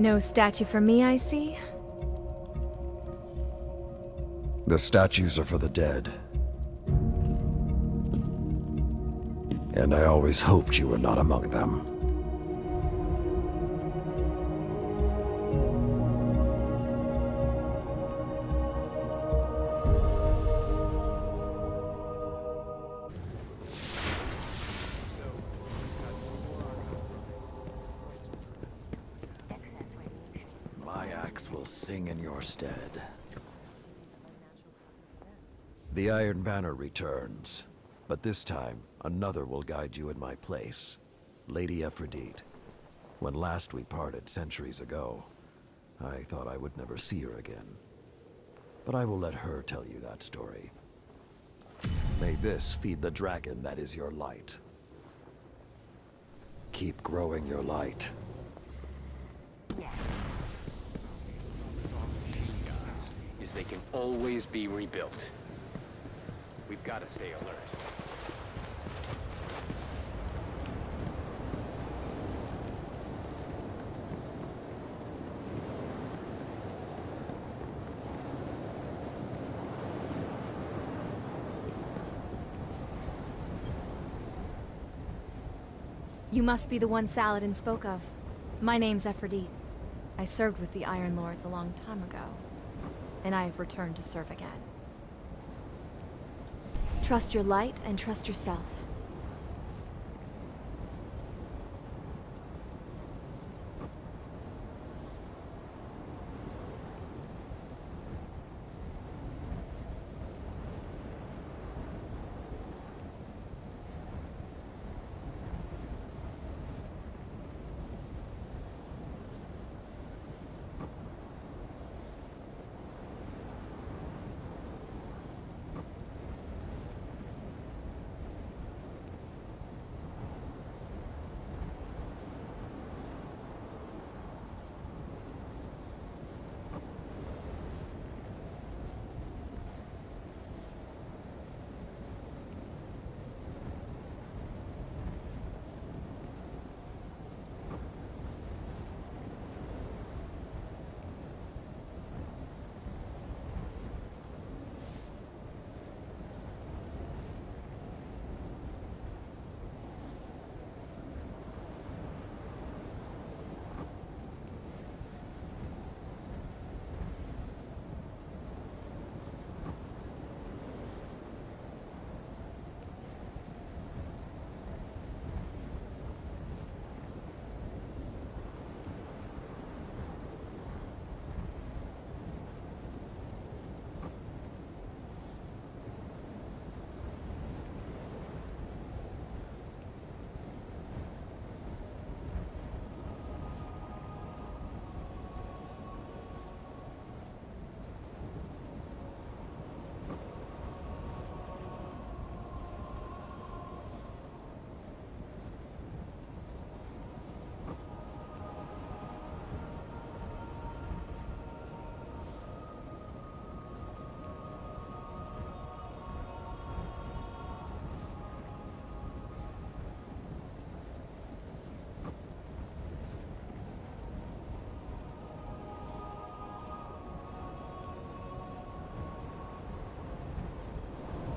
No statue for me, I see? The statues are for the dead. And I always hoped you were not among them. Will sing in your stead. The Iron Banner returns, but this time, another will guide you in my place. Lady Efrideet. When last we parted centuries ago, I thought I would never see her again. But I will let her tell you that story. May this feed the dragon that is your light. Keep growing your light. gods is they can always be rebuilt. We've got to stay alert. You must be the one Saladin spoke of. My name's Efrideet. I served with the Iron Lords a long time ago. And I have returned to serve again. Trust your light and trust yourself.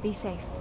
Be safe.